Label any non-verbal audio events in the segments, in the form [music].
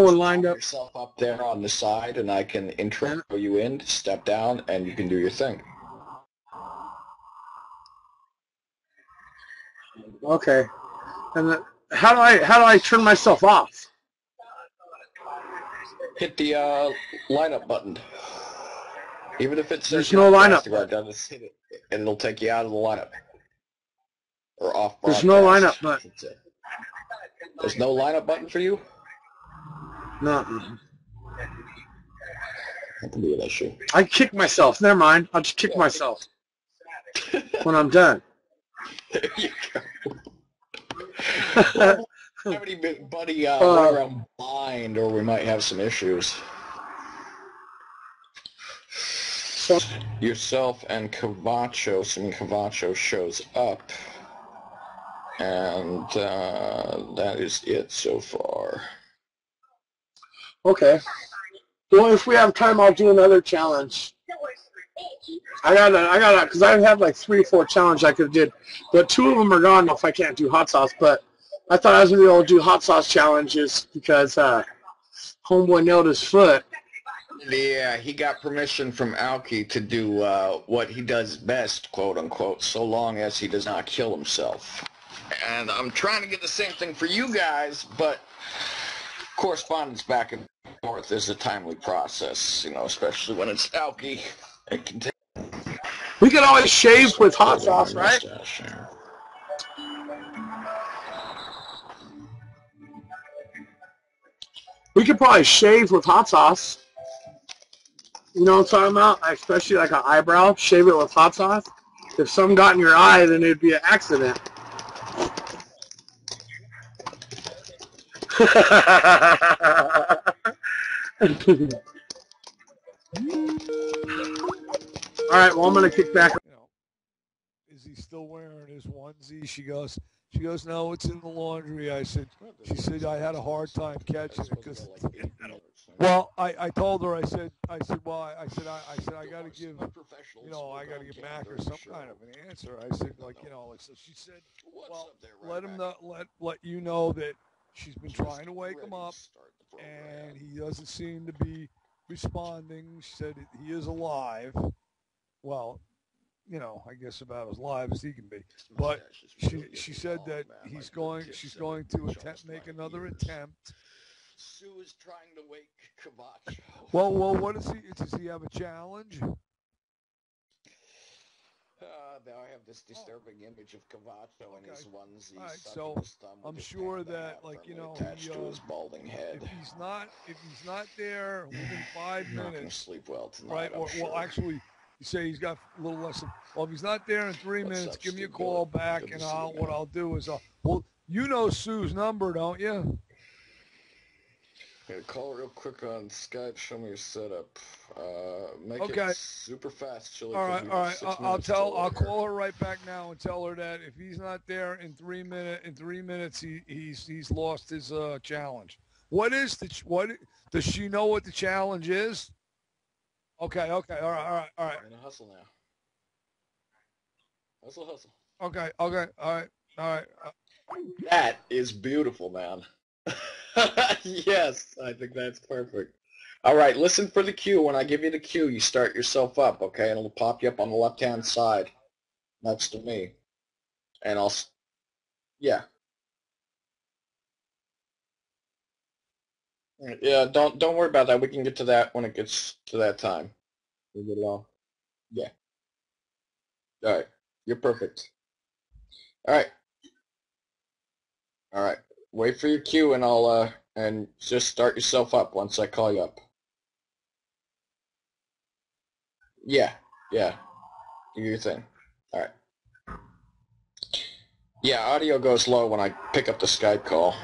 one lined up. yourself up there on the side, and I can intro you in, step down, and you can do your thing. Okay. And then, how do I how do I turn myself off? Hit the uh, lineup button. Even if it's There's no lineup casting right down, just hit it, and it'll take you out of the lineup. Or off There's no lineup button. I should say. There's no lineup button for you? No. That could be an issue. I kick myself. Never mind. I'll just kick myself [laughs] when I'm done. There you go. [laughs] Somebody, buddy, uh, Uh, run around blind, or we might have some issues. So, Yourself and Cavacho, some Cavacho shows up, and uh, that is it so far. Okay. Well, if we have time, I'll do another challenge. I got I got because I have like three, four challenges I could have did, but two of them are gone if I can't do hot sauce. But I thought I was gonna be able to do hot sauce challenges because uh, homeboy nailed his foot. Yeah, he got permission from Alki to do uh, what he does best, quote unquote, so long as he does not kill himself. And I'm trying to get the same thing for you guys, but correspondence back and forth is a timely process, you know, especially when it's Alki. It can take We could always shave with hot sauce, right? We could probably shave with hot sauce. You know what I'm talking about? Especially like an eyebrow, shave it with hot sauce. If some got in your eye, then it'd be an accident. All right, well, I'm going to kick back. you know, is he still wearing his onesie? She goes, she goes, no, it's in the laundry. I said, she said I had a hard time catching it because, well, I, I told her, I said, I said, well, I, said, I, I said, I got to give, you know, I got to give Mac or some kind of an answer. I said, like, you know, like, so she said, well, let him know, let, let you know that she's been trying to wake him up and he doesn't seem to be responding. She said he is alive. Well, you know, I guess about as live as he can be. But she she said that he's going. She's going to attempt make another attempt. Sue is trying to wake Cavacho. Well, well, what is he? Does he have a challenge? Uh, now I have this disturbing image of Cavacho in his onesie. All right, so his thumb with I'm sure that, like, you know, attached he, to uh, his balding head. If he's not, if he's not there within [sighs] five Not minutes, sleep well tonight. right? I'm Or, sure. well, actually, you say he's got a little less than. Well, if he's not there in three What's minutes, give me a call back, and I'll. What. I'll do is, I'll. Well, you know Sue's number, don't you? Yeah, call real quick on Skype. Show me your setup. Uh, make Okay. it super fast, Chili. All right, all right. I'll, I'll tell. I'll call her right back now and tell her that if he's not there in three minute, in three minutes, he, he's he's lost his uh, challenge. What is the ch- what? Does she know what the challenge is? Okay, okay, all right, all right, all right. We're gonna hustle now. Hustle, hustle. Okay, okay, all right, all right. That is beautiful, man. [laughs] yes, I think that's perfect. All right, listen for the cue. When I give you the cue, you start yourself up, okay? And it'll pop you up on the left-hand side next to me. And I'll, yeah. Yeah, don't don't worry about that. We can get to that when it gets to that time. Yeah. All right, you're perfect. All right. All right. Wait for your cue, and I'll uh, and just start yourself up once I call you up. Yeah, yeah. Do your thing. All right. Yeah, audio goes low when I pick up the Skype call.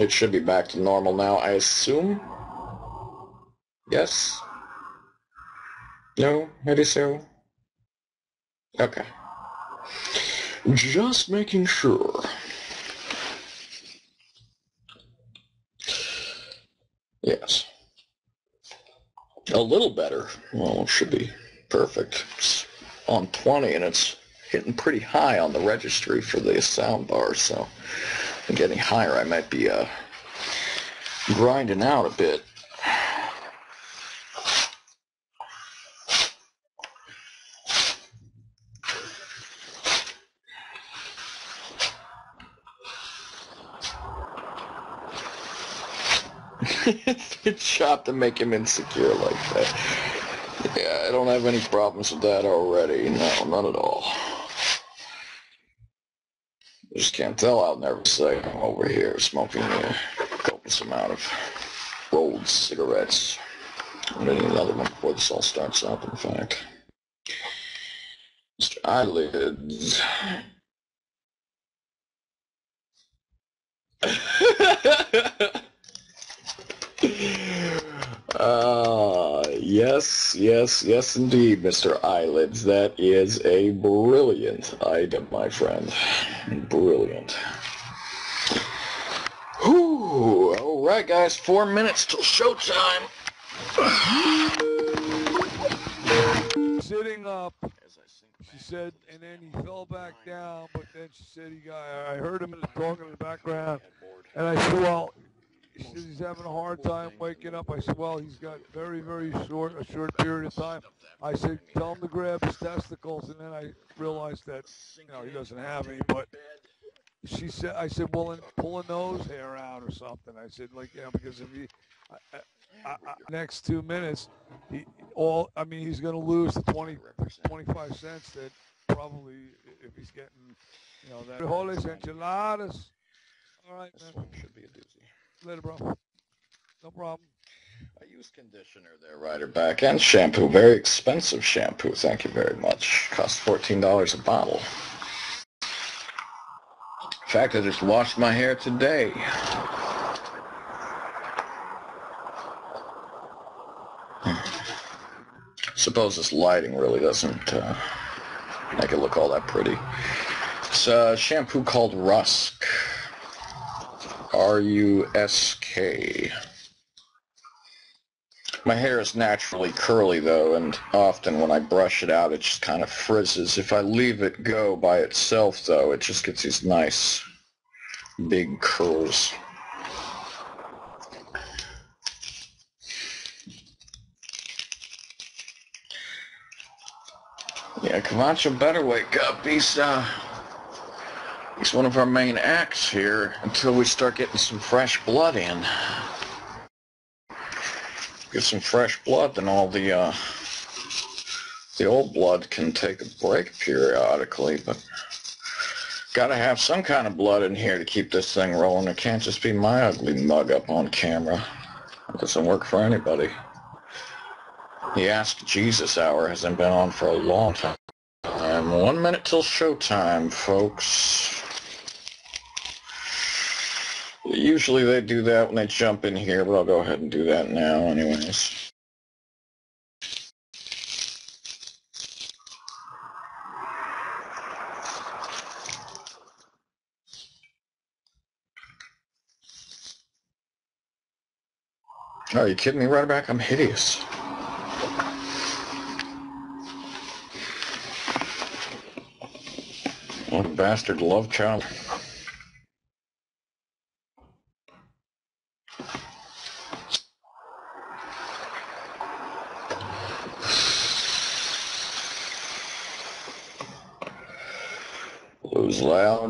It should be back to normal now, I assume. Yes. No, maybe so. Okay. Just making sure. Yes. A little better. Well, it should be perfect. It's on 20 and it's hitting pretty high on the registry for the sound bar, so getting higher. I might be uh, grinding out a bit. [laughs] it's shot to make him insecure like that. Yeah, I don't have any problems with that already. No, not at all. I just can't tell. I'll never say I'm over here smoking a copious amount of rolled cigarettes. I'm getting another one before this all starts up, in fact. Mr. Eyelids. [laughs] Ah, yes, yes, yes indeed, Mr. Eyelids. That is a brilliant item, my friend. Brilliant. Whew. All right, guys, four minutes till showtime. Sitting up, she said, and then he fell back down, but then she said he got, I heard him in the talking in the background, and I said, well, he's having a hard time waking up. I said, well, he's got very, very short, a short period of time. I said, tell him to grab his testicles, and then I realized that, you know, he doesn't have any, but she said, I said, well, then pull a nose hair out or something. I said, like, you know, because if he, I, I, I, next two minutes, he all, I mean, he's going to lose the 20, 25 cents that probably, if he's getting, you know, that. Frijoles enchiladas. All right, man. Should be a doozy. Later, bro. No problem. I use conditioner there, Rider back, and shampoo. Very expensive shampoo. Thank you very much. Cost $14 a bottle. In fact, I just washed my hair today. Suppose this lighting really doesn't uh, make it look all that pretty. It's a shampoo called Rusk. R-U-S-K. My hair is naturally curly though, and often when I brush it out it just kind of frizzes. If I leave it go by itself though, it just gets these nice big curls. Yeah, Cavacho better wake up. He's, uh, he's one of our main acts here until we start getting some fresh blood in. Get some fresh blood, then all the, uh, the old blood can take a break periodically, but gotta have some kind of blood in here to keep this thing rolling. It can't just be my ugly mug up on camera. It doesn't work for anybody. The Ask Jesus Hour hasn't been on for a long time. One minute till showtime, folks. Usually they do that when they jump in here, but I'll go ahead and do that now anyways. Are you kidding me, right back? I'm hideous. What a bastard love child.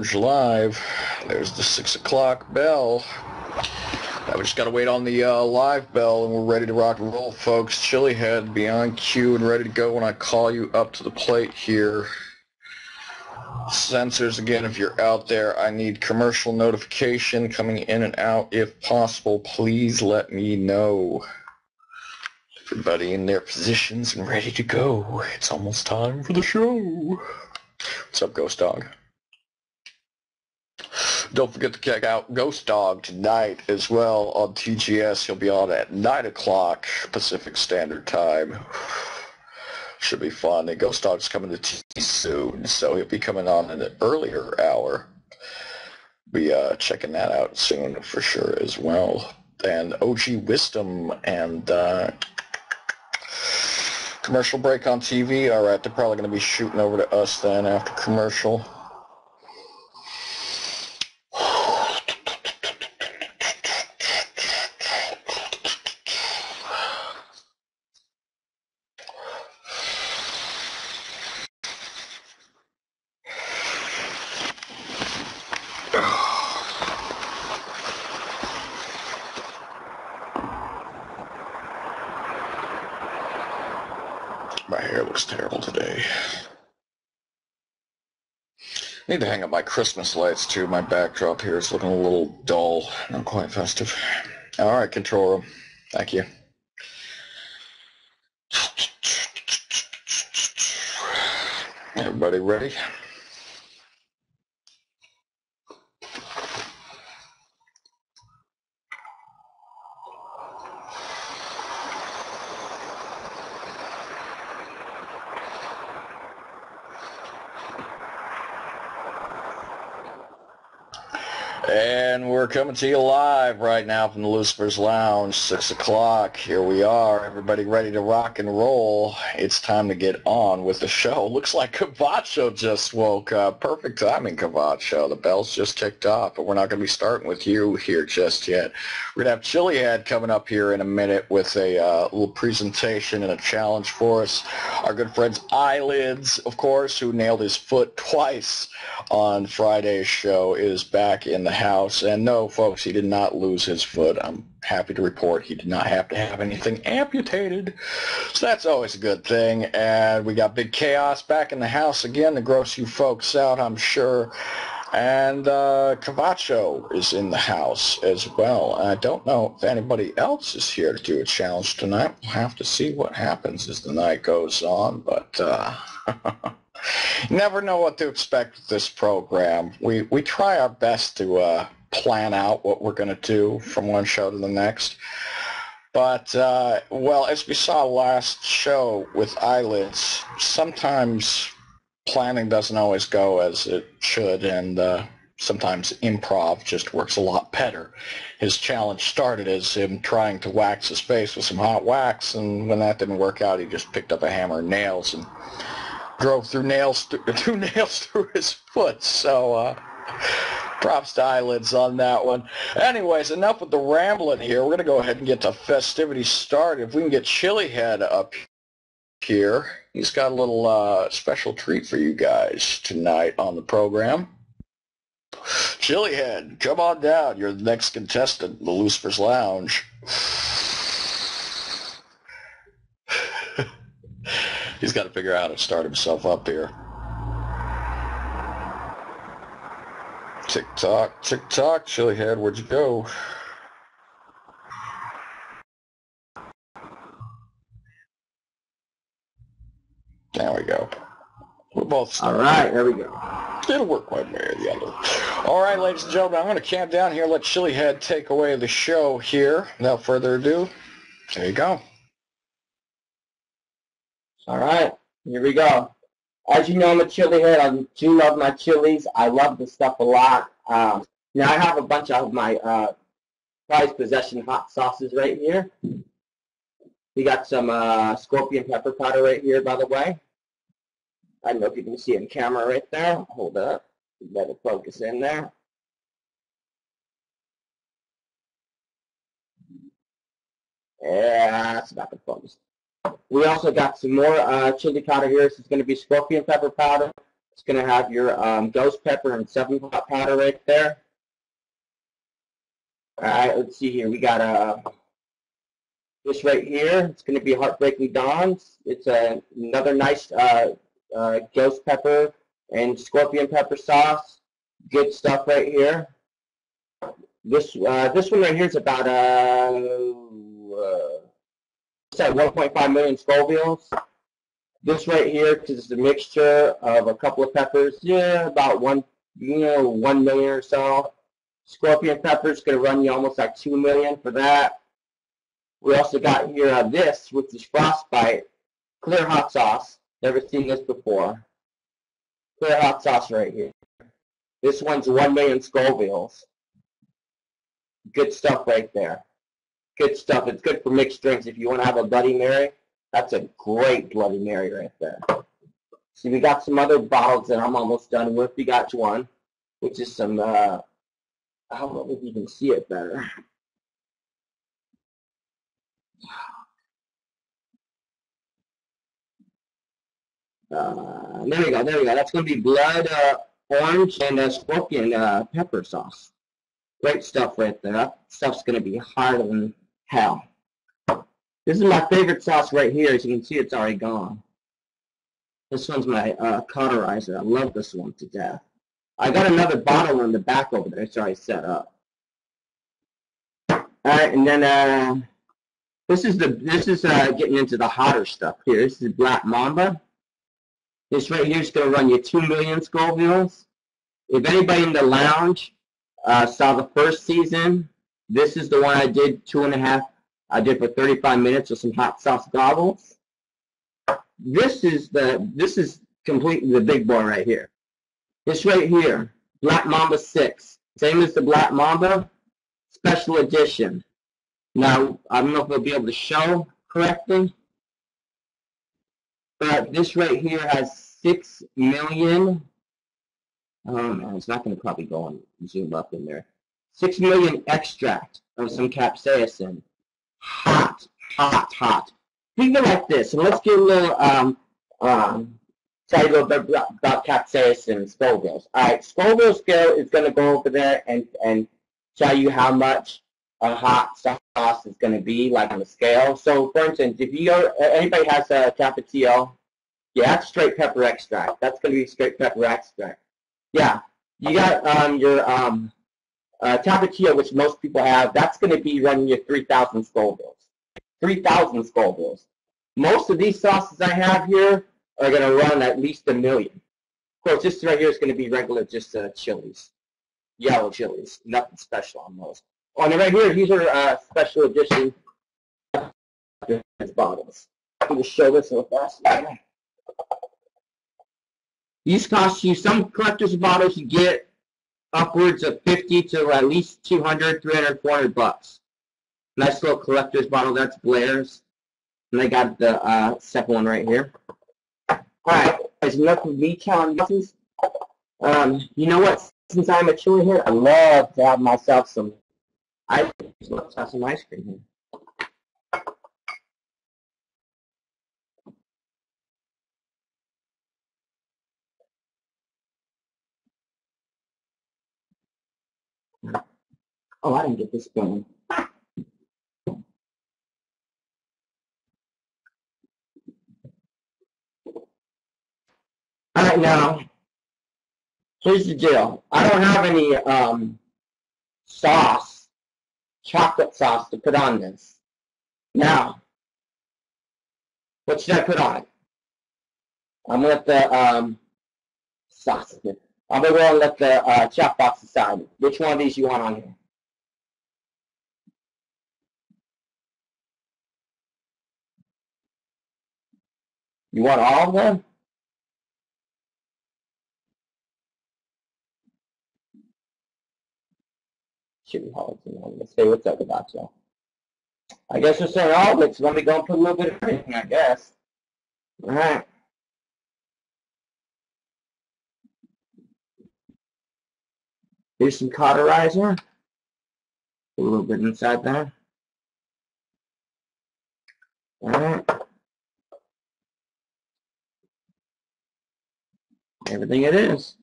Lounge Live. There's the 6 o'clock bell. Now we just got to wait on the uh, live bell and we're ready to rock and roll, folks. Chili Head, beyond cue and ready to go when I call you up to the plate here. Sensors, again, if you're out there, I need commercial notification coming in and out. If possible, please let me know. Everybody in their positions and ready to go. It's almost time for the show. What's up, Ghost Dog? Don't forget to check out Ghost Dog tonight as well on TGS. He'll be on at 9 o'clock Pacific Standard Time. Should be fun. And Ghost Dog's coming to T soon, so he'll be coming on in an earlier hour. Be uh, checking that out soon for sure as well. And OG Wisdom and uh, commercial break on TV. All right, they're probably going to be shooting over to us then after commercial. My hair looks terrible today. Need to hang up my Christmas lights too. My backdrop here is looking a little dull, not quite festive. All right, control room. Thank you. Everybody ready? And we're coming to you live right now from the Lucifer's Lounge, 6 o'clock. Here we are, everybody ready to rock and roll. It's time to get on with the show. [laughs] Looks like Cavacho just woke up. Perfect timing, Cavacho. The bell's just ticked off, but we're not going to be starting with you here just yet. We're going to have Chili Head coming up here in a minute with a uh, little presentation and a challenge for us. Our good friends Eyelids, of course, who nailed his foot twice on Friday's show, is back in the house. And no, folks, he did not lose his foot. I'm happy to report he did not have to have anything amputated. So that's always a good thing. And we got Big Chaos back in the house again to gross you folks out, I'm sure. And uh, Cavacho is in the house as well. I don't know if anybody else is here to do a challenge tonight. We'll have to see what happens as the night goes on. But uh, [laughs] never know what to expect with this program. We, we try our best to uh, plan out what we're going to do from one show to the next. But, uh, well, as we saw last show with eyelids, sometimes planning doesn't always go as it should, and uh, sometimes improv just works a lot better. His challenge started as him trying to wax his face with some hot wax, and when that didn't work out, he just picked up a hammer and nails and drove through nails [laughs] through [laughs] nails through his foot. So uh, props to eyelids on that one. Anyways, enough with the rambling here. We're gonna go ahead and get the festivities started. If we can get Chili Head up here, he's got a little uh, special treat for you guys tonight on the program. Chili Head, come on down. You're the next contestant in the Lucifer's Lounge. [laughs] He's got to figure out how to start himself up here. Tick tock, tick tock, chili head, where'd you go? There we go. We're both All right, there we go. It'll work one way or the other. All right, ladies and gentlemen, I'm going to camp down here, let Chili Head take away the show here. Without further ado, there you go. All right, here we go. As you know, I'm a chili head. I do love my chilies. I love this stuff a lot. Um, now I have a bunch of my uh, prized possession hot sauces right here. We got some uh, scorpion pepper powder right here, by the way. I don't know if you can see it in camera right there. Hold up. Let it focus in there. Yeah, that's about to focus. We also got some more uh, chili powder here. This is going to be scorpion pepper powder. It's going to have your um, ghost pepper and seven pot powder right there. All right, let's see here. We got uh, this right here. It's going to be Heartbreaking Dawns. It's a, another nice uh, uh, ghost pepper and scorpion pepper sauce. Good stuff right here. This uh, this one right here is about uh, uh at 1.5 million Scovilles. This right here is a mixture of a couple of peppers, yeah, about one, you know, one million or so. Scorpion peppers going to run you almost like two million for that. We also got here uh, this, which is frostbite, clear hot sauce. Never seen this before. Clear hot sauce right here. This one's one million Scovilles. Good stuff right there good stuff. It's good for mixed drinks. If you want to have a Bloody Mary, that's a great Bloody Mary right there. See, we got some other bottles that I'm almost done with. We got one, which is some, uh, I don't know if you can see it better. [sighs] Uh, there we go, there we go. That's going to be blood uh, orange and uh, scorpion uh, pepper sauce. Great stuff right there. That stuff's going to be harder than hell. This is my favorite sauce right here. As you can see, it's already gone. This one's my uh, cauterizer. I love this one to death. I got another bottle in the back over there. It's already set up. All right, and then uh, this is the this is uh, getting into the hotter stuff here. This is Black Mamba. This right here is going to run you two million Scovilles. If anybody in the lounge uh, saw the first season, this is the one I did two and a half. I did for 35 minutes with some hot sauce goggles. This is the this is completely the big boy right here. This right here, Black Mamba 6. Same as the Black Mamba, special edition. Now, I don't know if they'll be able to show correctly, but this right here has 6 million, um, man, it's not going to probably go and zoom up in there. 6 million extract of some capsaicin. Hot, hot, hot. Think of it like this, and let's get a little, um, um, tell you a little bit about capsaicin and Scoville's. All right, Scoville scale is going to go over there and, and tell you how much a hot sauce is going to be, like on the scale. So, for instance, if you go, anybody has a Tapatio, yeah, that's straight pepper extract. That's going to be straight pepper extract. Yeah, you got um, your um, uh, which most people have. That's going to be running you 3,000 Scovilles. 3,000 Scovilles. Most of these sauces I have here are going to run at least a million. Of course, this right here is going to be regular, just uh, chilies, yellow chilies. Nothing special on those. On the right here, these are uh, special edition bottles. Going to show this real fast. These cost you, some collector's bottles you get upwards of 50 to at least 200, 300, 400 bucks. Nice little collector's bottle. That's Blair's. And I got the uh, second one right here. All right, there's enough of me telling you. Um, you know what? Since I'm a chili head, I love to have myself some I love to have some ice cream here. Oh, I didn't get this going. All right, now, here's the deal. I don't have any um, sauce, chocolate sauce to put on this. Now, what should I put on? I'm going to let the um, sauce. I'm going to let the uh, chat box decide which one of these you want on here. You want all of them? Should be hard to know. Let's say what's up about y'all. I guess we're saying all of it, so let me go and put a little bit of everything, I guess. All right. Here's some cauterizer. Put a little bit inside there. All right. Everything it is.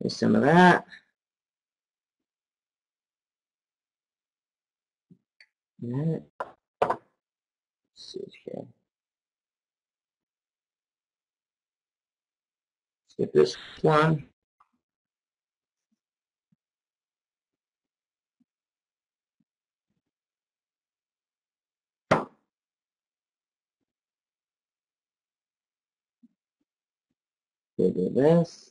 There's some of that. Let's see here. Get this one. At this.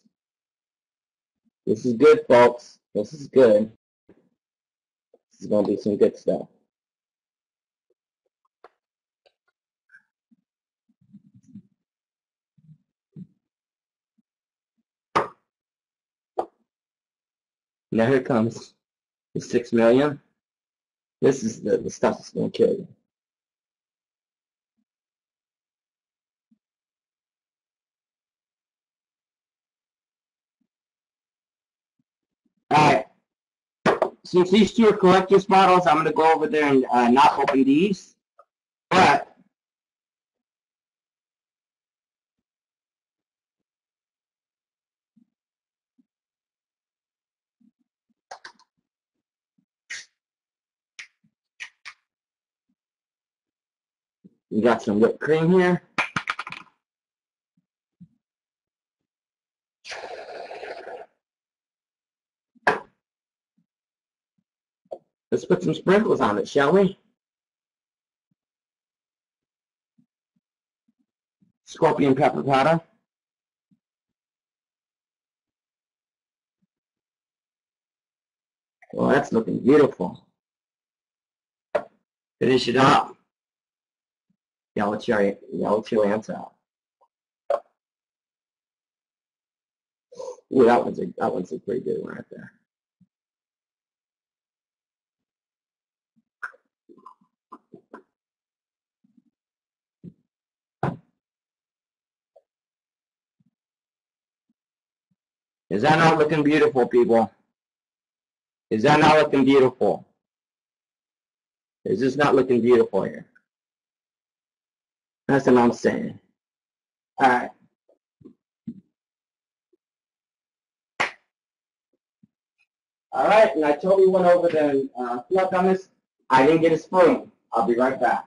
This is good, folks. This is good. This is going to be some good stuff. Now here comes the six million. This is the, the stuff that's going to kill you. since these two are collector's models, I'm going to go over there and uh, not open these. But we got some whipped cream here. Let's put some sprinkles on it, shall we? Scorpion pepper powder. Well, that's looking beautiful. Finish it up. Yellow cherry, yellow chili on top. Ooh, that one's a that one's a pretty good one right there. Is that not looking beautiful, people? Is that not looking beautiful? Is this not looking beautiful here? That's what I'm saying. All right. All right, and I totally went over the uh, fluff on this. I didn't get a spoon. I'll be right back.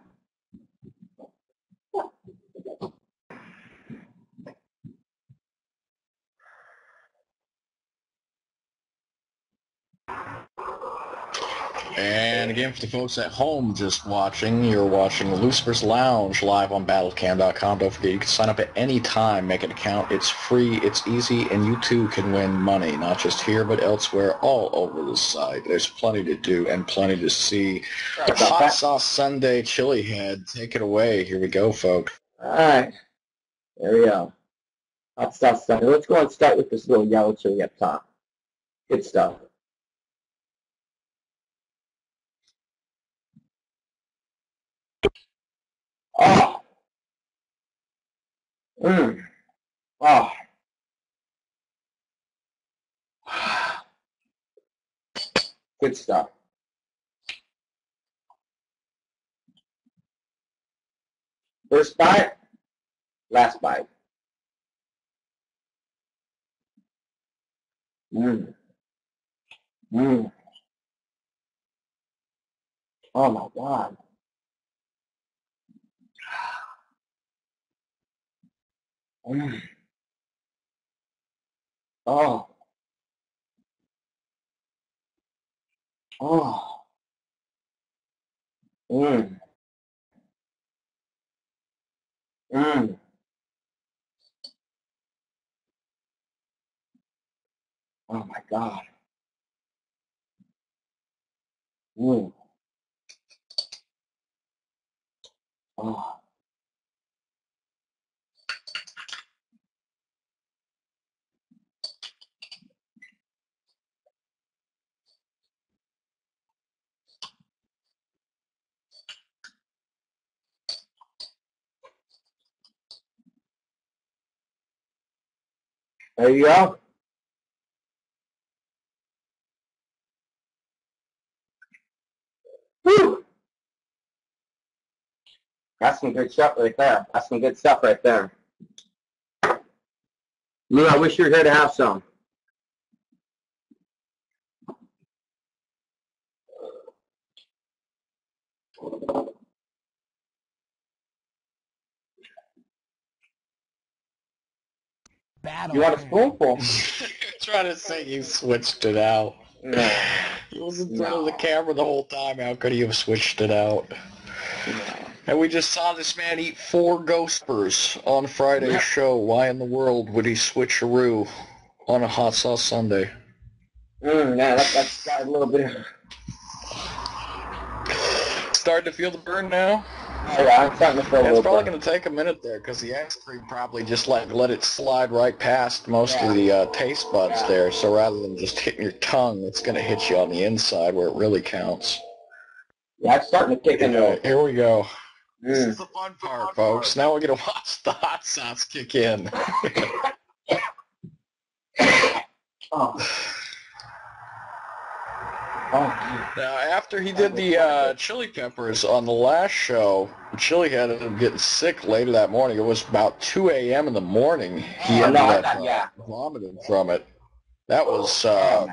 And again, for the folks at home just watching, you're watching Lucifer's Lounge live on battlecam.com. Don't forget, you can sign up at any time, make an account. It's free, it's easy, and you too can win money, not just here, but elsewhere, all over the site. There's plenty to do and plenty to see. Hot Sauce Sunday Chili Head, take it away. Here we go, folks. All right. There we go. Hot sauce Sunday. Let's go and start with this little yellow chili up top. Good stuff. Oh. Mmm. Oh. Good stuff. First bite, last bite. Mmm. Mmm. Oh my God. Mm. Oh. Oh. Mm. Mm. Oh my God. Mm. Oh. There you go. Whew. That's some good stuff right there. That's some good stuff right there. Lou, I wish you were here to have some. Battle You want a Cam. spoonful? [laughs] [laughs] trying to say you switched it out. No. He was in front of the camera the whole time. How could he have switched it out? And we just saw this man eat four Ghostburs on Friday's Yeah. show. Why in the world would he switcheroo on a hot sauce Sunday? Mm, yeah, that, that's got a little bit of... Starting to feel the burn now? Yeah, I'm starting to feel a little it's probably going to take a minute there because the ice cream probably just like let it slide right past most Yeah. of the uh, taste buds Yeah. there. So rather than just hitting your tongue, it's going to hit you on the inside where it really counts. Yeah, it's starting to kick in. Anyway, here we go. This Mm. is the fun part, folks. Now we're going [laughs] to watch the hot sauce kick in. [laughs] Oh. Oh, Now, after he did the uh, chili peppers on the last show, Chili had ended up getting sick later that morning. It was about 2 a.m. in the morning. He Oh, ended no, up uh, yeah. vomiting from it. That was, uh,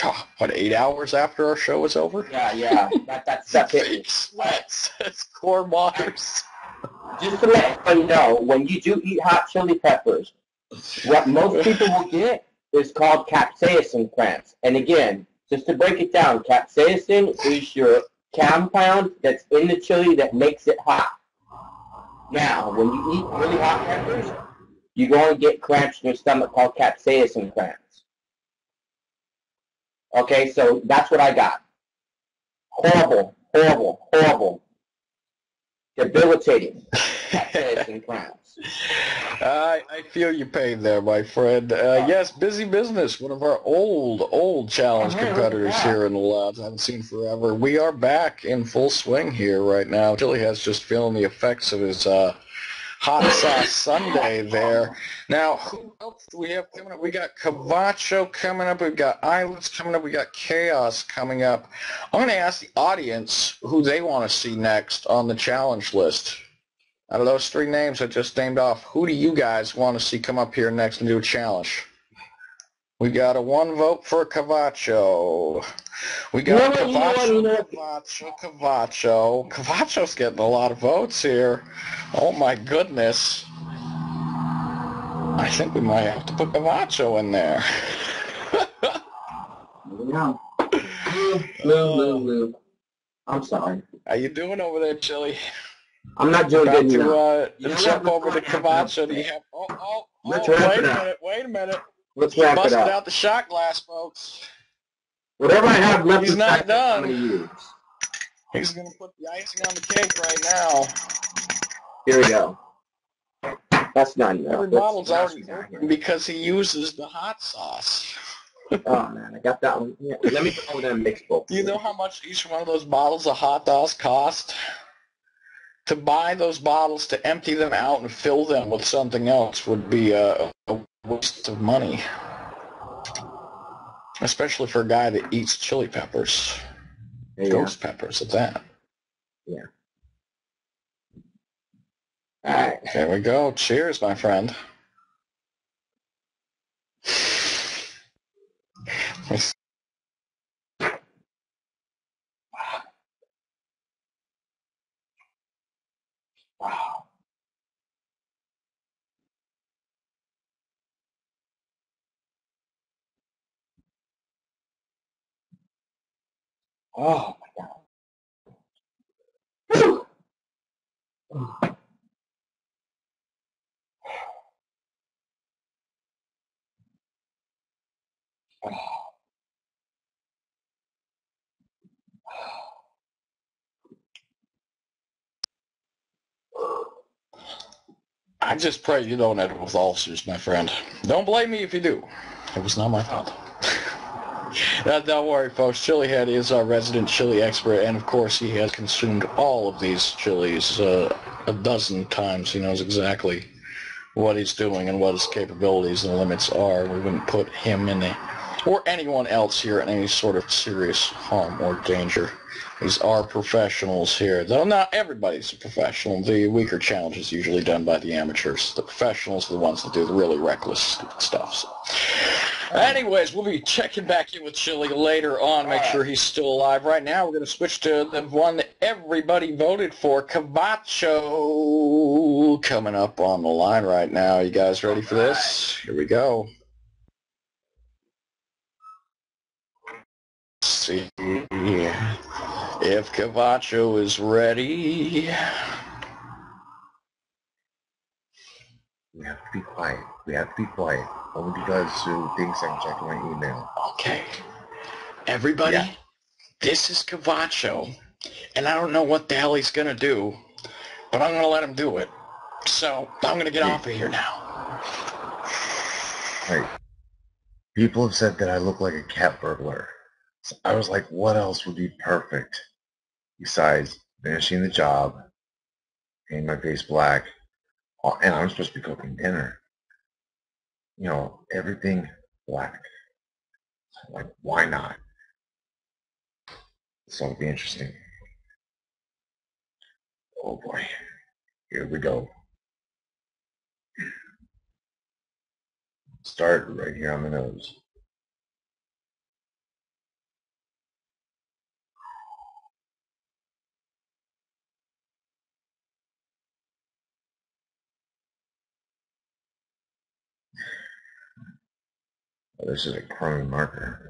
God, what, eight hours after our show was over? yeah, yeah. That, that's, that's it. Fake sweats. [laughs] It's core waters. just to let you know, when you do eat hot chili peppers, what most people will get is called capsaicin cramps. And again, just to break it down, capsaicin is your compound that's in the chili that makes it hot. Now, when you eat really hot peppers, you're going to get cramps in your stomach called capsaicin cramps. Okay, so that's what I got. Horrible, horrible, horrible. Debilitating cramps. I I feel your pain there, my friend. Uh, yes, busy business. One of our old, old challenge Oh, competitors here in the labs. I haven't seen forever. We are back in full swing here right now. Chili has just feeling the effects of his uh, hot sauce Sunday there. Now, who else do we have coming up? We got Cavacho coming up. We've got Eyelids coming up. We got Chaos coming up. I'm going to ask the audience who they want to see next on the challenge list. Out of those three names I just named off, who do you guys want to see come up here next and do a challenge? We got a one vote for Cavacho. We got what, you know Cavacho, Cavacho, Cavacho. Cavacho's getting a lot of votes here. Oh my goodness. I think we might have to put Cavacho in there. Yeah. Lou, Lou, Lou. I'm sorry. How you doing over there, Chili? I'm not doing good to uh, You know jump over to Let's wrap it up. You have? Oh, oh, oh! Wait a minute! Wait a minute! Let's wrap it Busted up. out the shot glass, folks. Whatever I have left He's not done. I'm gonna use. He's gonna put the icing on the cake right now. Here we go. That's done. now. Every bottle's already open because he uses the hot sauce. Oh man, I got that one. Yeah, let me go over there and mix both. You know how much each one of those bottles of hot sauce cost? To buy those bottles, to empty them out and fill them with something else would be a, a waste of money. Especially for a guy that eats chili peppers. Yeah. Ghost peppers at that. Yeah. All right. There we go. Cheers, my friend. [sighs] Oh my god. I just pray you don't end up with ulcers, my friend. Don't blame me if you do. It was not my fault. Uh, don't worry, folks. Chili Head is our resident chili expert, and of course, he has consumed all of these chilies uh, a dozen times. He knows exactly what he's doing and what his capabilities and limits are. We wouldn't put him in a, or anyone else here in any sort of serious harm or danger. These are professionals here, though not everybody's a professional. The weaker challenge is usually done by the amateurs. The professionals are the ones that do the really reckless, stuff. So. Anyways, we'll be checking back in with Chili later on, make sure he's still alive. Right now, we're going to switch to the one that everybody voted for, Cavacho, coming up on the line right now. You guys ready for this? Here we go. see if Cavacho is ready. We have to be quiet. We have to be quiet. Only because Sue thinks I'm checking my email. Okay. Everybody, Yeah. this is Cavacho, and I don't know what the hell he's going to do, but I'm going to let him do it. So I'm going to get off of here now. Right. People have said that I look like a cat burglar. So I was like, what else would be perfect besides finishing the job, painting my face black, oh, and I'm supposed to be cooking dinner. You know, everything black. Like, why not? So it'll be interesting. Oh boy. Here we go. Start right here on the nose. This is a chrome marker.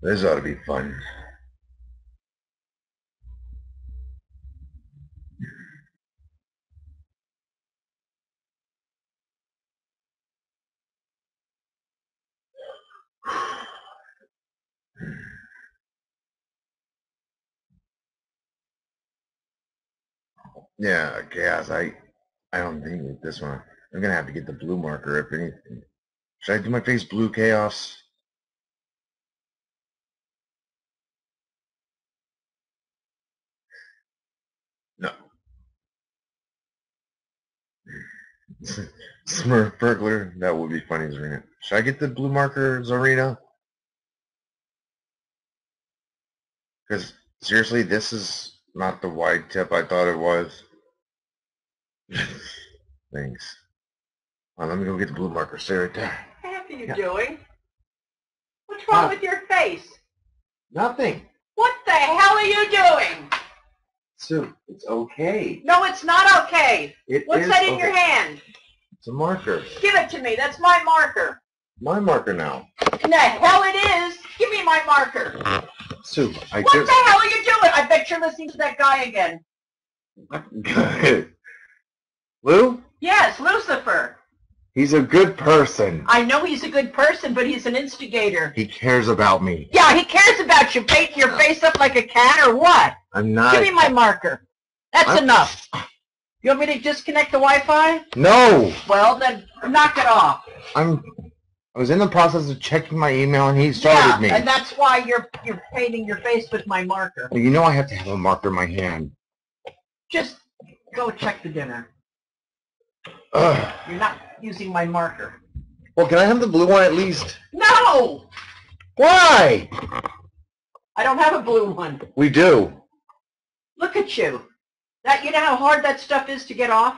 This ought to be fun. Yeah, chaos. I I don't think with this one. I'm gonna have to get the blue marker if anything. Should I do my face blue chaos? No. [laughs] Smurf burglar. That would be funny, Zarina. Should I get the blue marker, Zarina? Because seriously, this is not the wide tip I thought it was. [laughs] Thanks. Well, let me go get the blue marker. Stay right there. What are you Yeah. doing? What's wrong Huh. with your face? Nothing. What the hell are you doing? Sue, it's okay. No, it's not okay. It What's that in okay. your hand? It's a marker. Give it to me. That's my marker. My marker now. In the hell it is. Give me my marker. Sue, I What just... the hell are you doing? I bet you're listening to that guy again. [laughs] Lou? Yes, Lucifer. He's a good person. I know he's a good person, but he's an instigator. He cares about me. Yeah, he cares about you. Painting your face up like a cat or what? I'm not... Give me my marker. That's I'm- enough. [laughs] You want me to disconnect the Wi-Fi? No! Well, then knock it off. I'm... I was in the process of checking my email and he started yeah, me. and that's why you're you're painting your face with my marker. Well, you know I have to have a marker in my hand. Just go check the dinner. Ugh. You're not using my marker. Well, can I have the blue one at least? No! Why? I don't have a blue one. We do. Look at you. That you know how hard that stuff is to get off?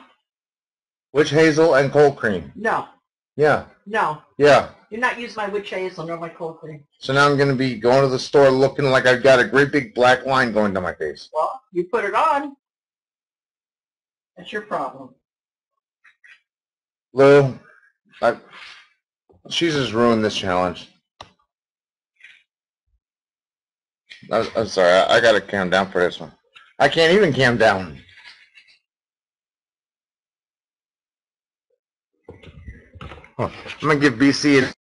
Witch hazel and cold cream. No. Yeah, No. yeah. You're not using my witch hazel nor my cold cream. So now I'm going to be going to the store looking like I've got a great big black line going down my face. Well, you put it on. That's your problem. Lou, I, she's just ruined this challenge. I I'm sorry, I, I got to calm down for this one. I can't even calm down. Huh, I'm to give BC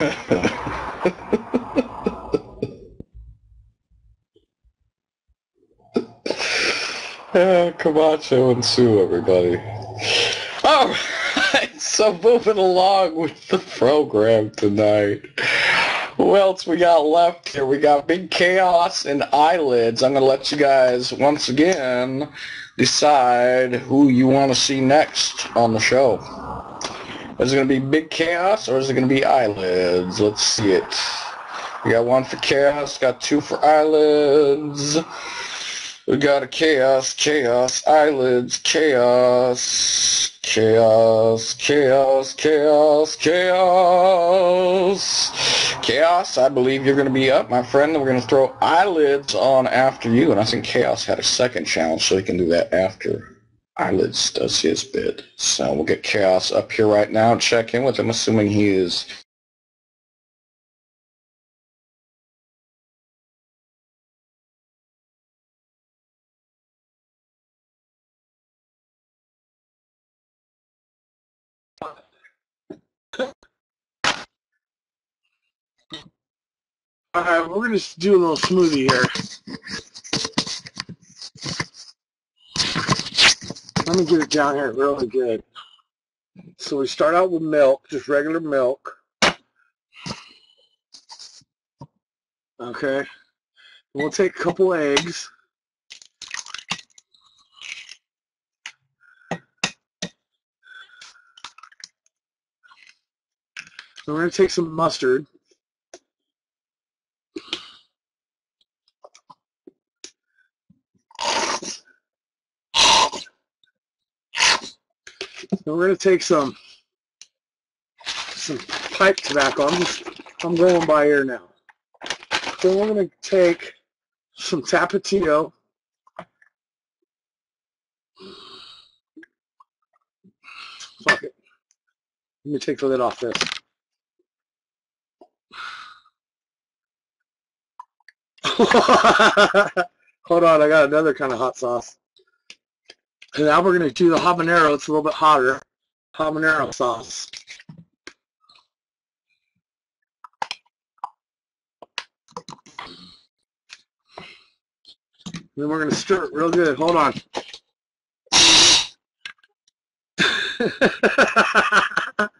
a [laughs] Uh, Cavacho and Sue, everybody. All right, so moving along with the program tonight. Who else we got left here? We got Big Chaos and Eyelids. I'm going to let you guys, once again, decide who you want to see next on the show. Is it going to be Big Chaos or is it going to be Eyelids? Let's see it. We got one for Chaos, got two for Eyelids. We got a chaos, chaos, eyelids, chaos, chaos, chaos, chaos, chaos. Chaos, I believe you're going to be up, my friend, we're going to throw eyelids on after you. And I think Chaos had a second challenge, so he can do that after eyelids does his bit. So we'll get Chaos up here right now check in with him, assuming he is All right, we're gonna do a little smoothie here. let me get it down here really good. So we start out with milk, just regular milk. Okay. We'll take a couple eggs. We're going to take some mustard. And we're going to take some some pipe tobacco. I'm just I'm going by here now. So we're going to take some Tapatio. Fuck it. Let me take the lid off this. [laughs] Hold on, I got another kind of hot sauce. And now we're going to do the habanero. It's a little bit hotter. Habanero sauce. Then we're going to stir it real good. Hold on. [laughs]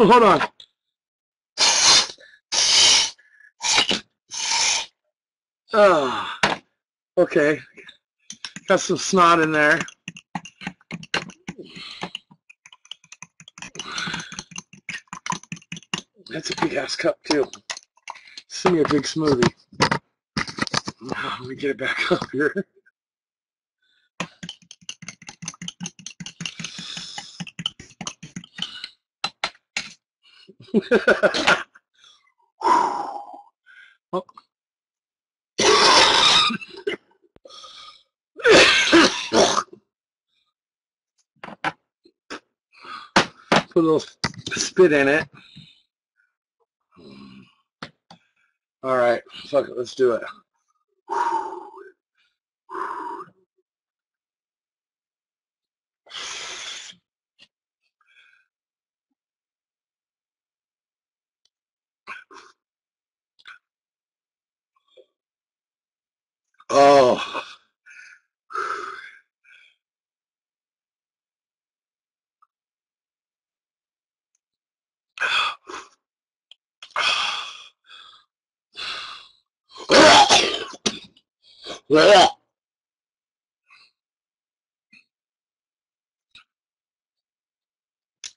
Hold on. Oh, okay. Got some snot in there. That's a big ass cup too. Send me a big smoothie. Now, Let me get it back [laughs] up here. [laughs] Put a little spit in it. All right, fuck it, let's do it. [sighs] Oh.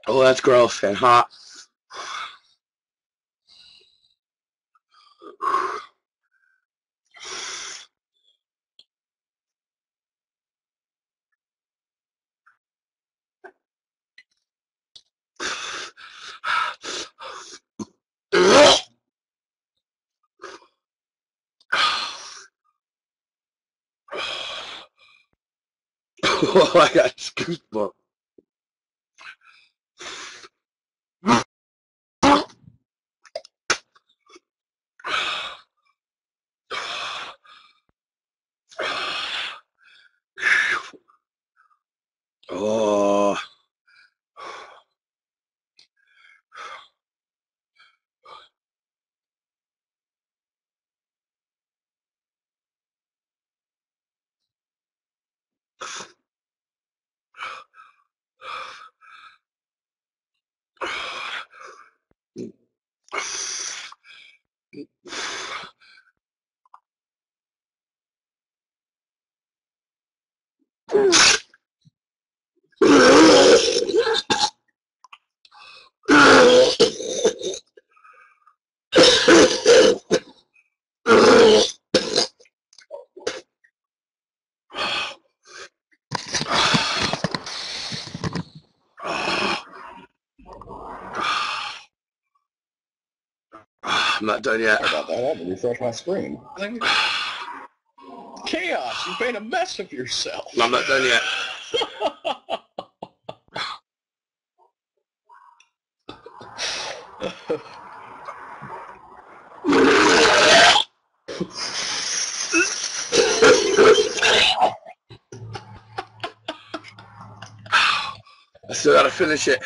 Oh, that's gross and hot. oh, [laughs] I got goosebumps. Oh. I'm not done yet. Sorry about that. I had to refresh my screen. Chaos! You made a mess of yourself. I'm not done yet. I still gotta finish it.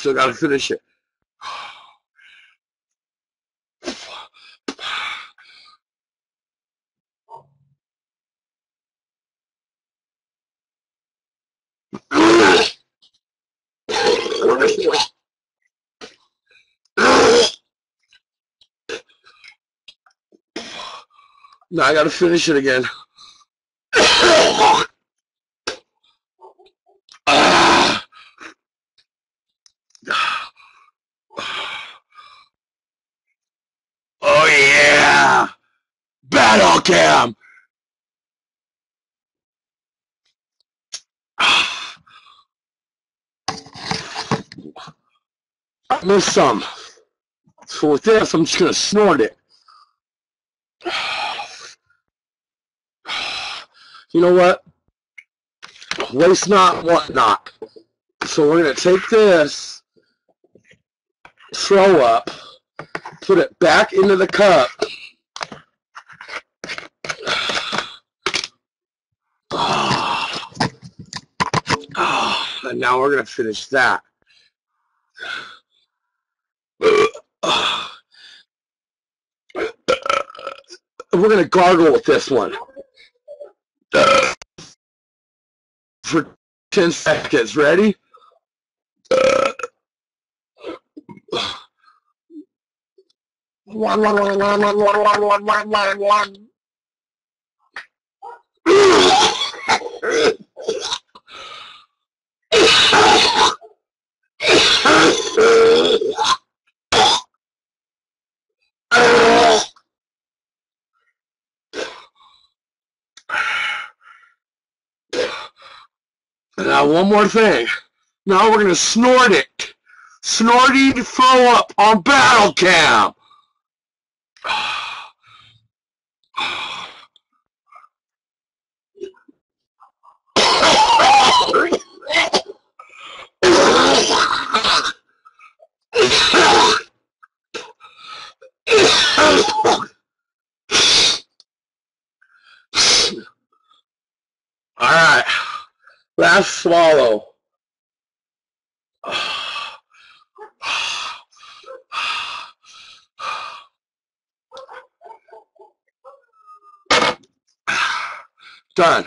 Still gotta finish it. Now I gotta finish it again. Ah. Oh yeah! Battle cam! I missed some. So with this, I'm just gonna snort it. [sighs] You know what? Waste not, what not. So we're gonna take this, throw up, put it back into the cup. [sighs] Ah. And now we're gonna finish that. We're gonna gargle with this one for 10 seconds. Ready? Now, one more thing. Now we're going to snort it. Snorty to throw up on battle cam. All right. Last swallow. Done.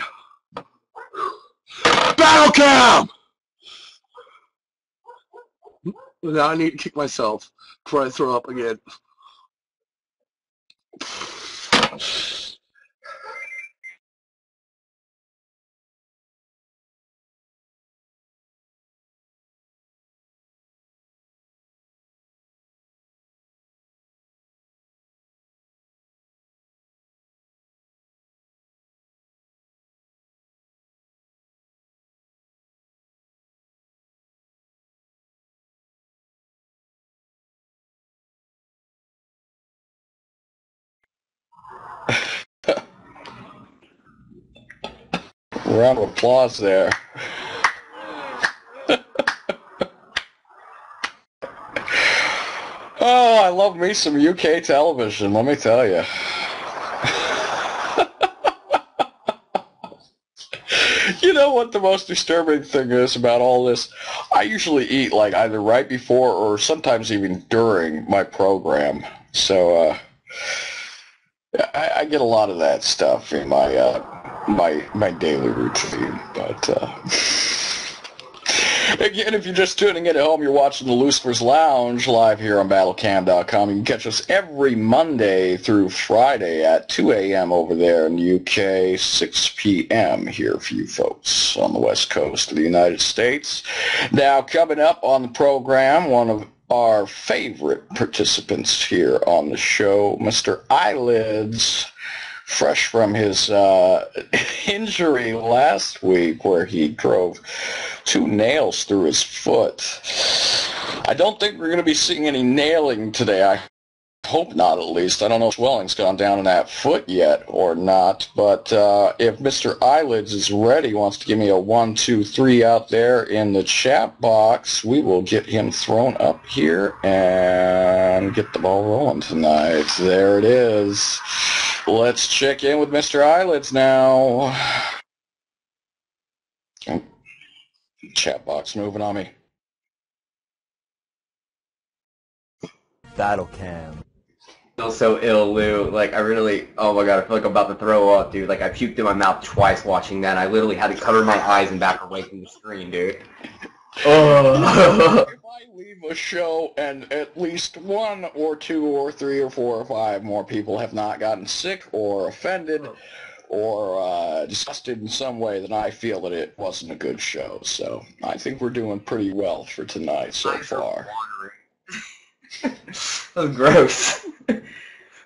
Battle cam! Now I need to kick myself before I throw up again. Round of applause there. [laughs] oh, I love me some UK television, let me tell you. [laughs] you know what the most disturbing thing is about all this? I usually eat like either right before or sometimes even during my program. So uh, I, I get a lot of that stuff in my uh, my my daily routine. But uh, [laughs] again, if you're just tuning in at home, you're watching the Lucifer's Lounge live here on BattleCam.com. You can catch us every Monday through Friday at 2 a.m. over there in the UK, 6 p.m. here for you folks on the west coast of the United States. Now, coming up on the program, one of our favorite participants here on the show, Mr. Eyelids fresh from his uh, [laughs] injury last week where he drove two nails through his foot. I don't think we're going to be seeing any nailing today. I hope not, at least. I don't know if swelling's gone down in that foot yet or not. But uh, if Mr. Eyelids is ready, wants to give me a one, two, three out there in the chat box, we will get him thrown up here and get the ball rolling tonight. There it is. Let's check in with Mr. Eyelids now. Oh, chat box moving on me. Battle cam. feel so ill, Lou. Like I really, oh my god, I feel like I'm about to throw up, dude. Like I puked in my mouth twice watching that. I literally had to cover my eyes and back away from the screen, dude. Oh. [laughs] [laughs] [laughs] leave a show and at least one or two or three or four or five more people have not gotten sick or offended, or uh, disgusted in some way, then I feel that it wasn't a good show. So I think we're doing pretty well for tonight so far. that was [laughs] gross. [laughs]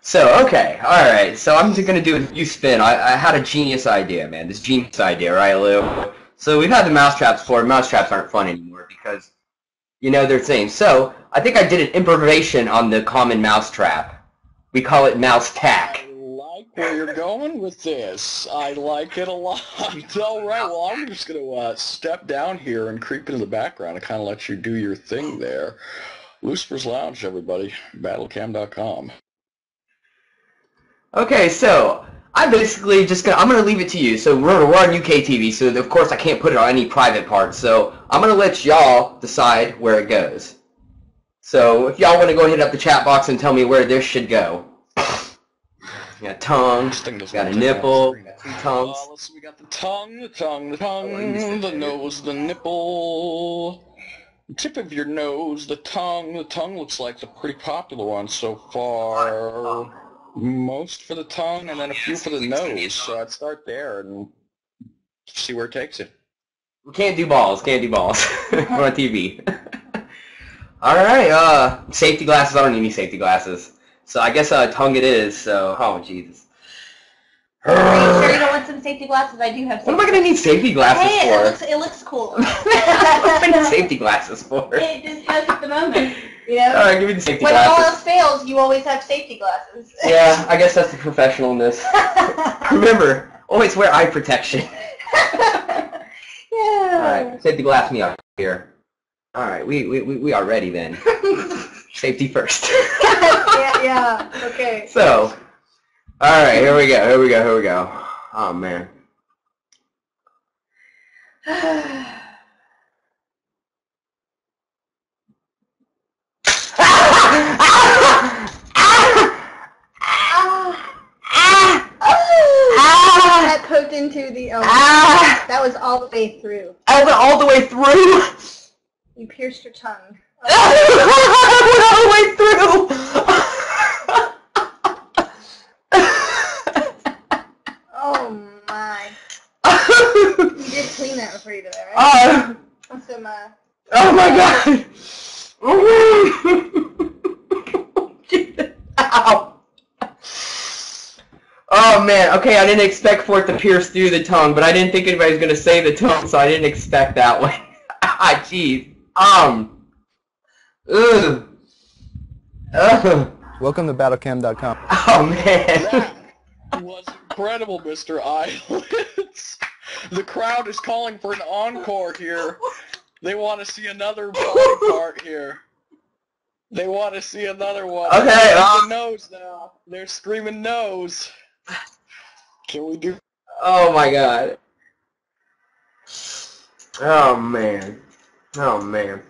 so okay, all right. So I'm just gonna do a new spin. I, I had a genius idea, man. This genius idea, right, Lou? So we've had the mousetraps before. Mousetraps aren't fun anymore because you know their thing. So I think I did an improvisation on the common mousetrap. We call it mouse tack. I like where you're going with this. I like it a lot. All right, well, I'm just going to uh, step down here and creep into the background and kind of let you do your thing there. Lucifer's Lounge, everybody. Battlecam.com. Okay, so I basically just gonna I'm gonna leave it to you. So we're we're on UK TV, so of course I can't put it on any private parts. So I'm gonna let y'all decide where it goes. So if y'all want to go hit up the chat box and tell me where this should go. We got tongue, This got a nipple, much. we got two tongues. Oh, Let's see, we got the tongue, the tongue, the tongue, the nose, the nipple, the tip of your nose, the tongue. The tongue looks like the pretty popular one so far. Most for the tongue, and then a few for the nose. So I'd start there and see where it takes you. We can't do balls, can't do balls. we're on TV. Alright, uh, safety glasses, I don't need any safety glasses. So I guess uh, tongue it is, so, oh Jesus. Are you sure you don't want some safety glasses? I do have safety What am I gonna need safety glasses Hey, it for? looks, it looks cool. [laughs] what am I need safety glasses for? it just goes with the moment, you know? Alright, give me the safety when all else fails, you always have safety glasses. [laughs] Yeah, I guess that's the professionalness. [laughs] Remember, always wear eye protection. [laughs] yeah. Alright, safety glass me up here. Alright, we, we, we we are ready then. Safety first. yeah, yeah. Okay. So, alright, here we go, here we go, here we go. Oh man. [sighs] [sighs] [sighs] that poked into the. Oh, Ah! that was all the way through. I went all the way through! You pierced your tongue. I [laughs] went all the way through! Oh my. You did clean that before you did that, right? oh, That's some, uh, oh my god! [laughs] Ow! Oh man, okay, I didn't expect for it to pierce through the tongue, but I didn't think anybody was gonna say the tongue, so I didn't expect that one. [laughs] ah, jeez. Um. Ugh. Ugh. Welcome to battlecam.com. Oh man. That was incredible, Mr. Eyelids. The crowd is calling for an encore here. They want to see another body part here. They want to see another one. Okay, um, the nose now. They're screaming nose. Can we do? Oh my god. Oh man. Oh man.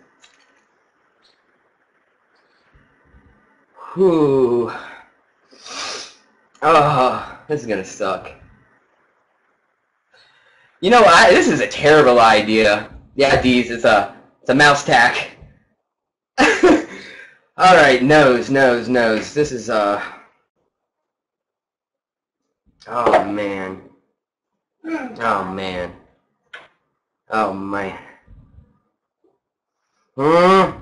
Whew. Oh, this is gonna suck. You know what? This is a terrible idea. Yeah, these. It's a it's a mouse tack. [laughs] All right, nose, nose, nose. This is uh. Oh man. Oh man. Oh man. Hmm.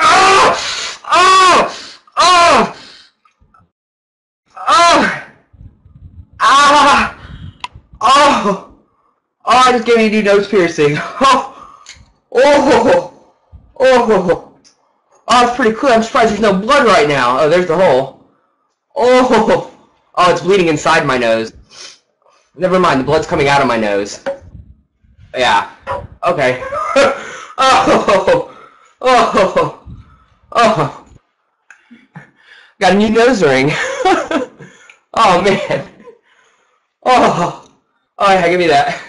Oh! Oh! Oh! Oh! Ah! Oh! Oh, I just gave you a new nose piercing. [laughs] Oh! Oh! Oh! Oh, it's pretty cool. I'm surprised there's no blood right now. Oh, there's the hole. Oh! Oh, it's bleeding inside my nose. Never mind, the blood's coming out of my nose. Yeah. Okay. [laughs] oh! Oh! Oh! Got a new nose ring. [laughs] oh, man. Oh! Oh, yeah, give me that.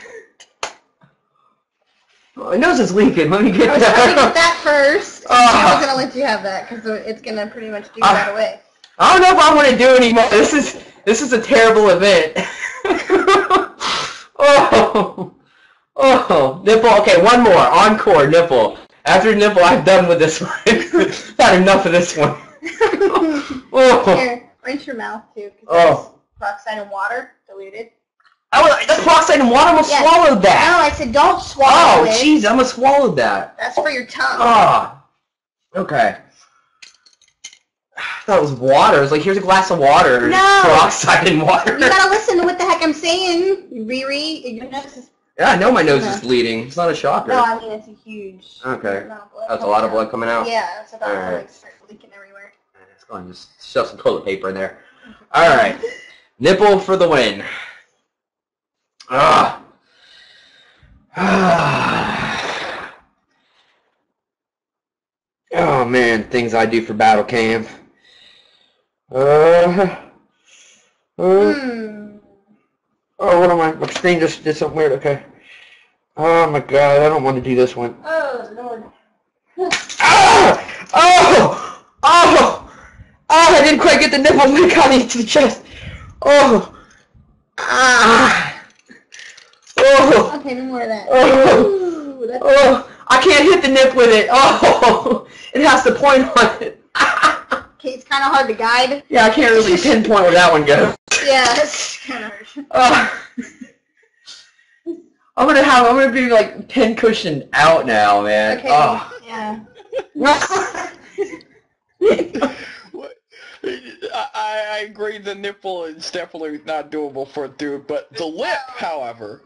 My nose is leaking. Let me get I was trying to get that. that first. [laughs] Ah. I was gonna let you have that because it's gonna pretty much do Ah. that away. I don't know if I want to do anymore. This is this is a terrible event. [laughs] oh, oh, nipple. Okay, one more. Encore nipple. After nipple, I'm done with this one. [laughs] Had enough of this one. [laughs] oh, Here, rinse your mouth too. oh, peroxide and water diluted. I was, that's peroxide and water. I almost Yes. swallowed that. No, I said don't swallow Oh, it. jeez, I almost swallowed that. That's for your tongue. Ah, okay. I thought it was water. It's like here's a glass of water. No. Peroxide and water. You gotta listen to what the heck I'm saying. Riri, your nose is. Yeah, I know my nose is bleeding. It's not a shocker. No, I mean it's a huge. Okay. amount of blood That's a lot of out. blood coming out. Yeah, it's about to Alright. like start leaking everywhere. Let's go and just shove some toilet paper in there. All right, nipple for the win. Ah. Ah. Oh man, things I do for battle camp. Uh, uh, Hmm. oh, what am I? My screen just did something weird. Okay. Oh my god, I don't want to do this one. Oh lord. Ah! Oh! Oh! Oh, I didn't quite get the nipple it got into the chest. Oh! Ah! Oh! Okay, no more of that. Oh! Ooh, Oh! I can't hit the nip with it. Oh! It has to point on it. [laughs] It's kind of hard to guide. Yeah, I can't really pinpoint where that one goes. Yeah, it's kind of hard. Oh. I'm gonna have. I'm gonna be like pin cushioned out now, man. Okay. Oh. Yeah. What- [laughs] I, I agree the nipple is definitely not doable for a dude, but the lip, however,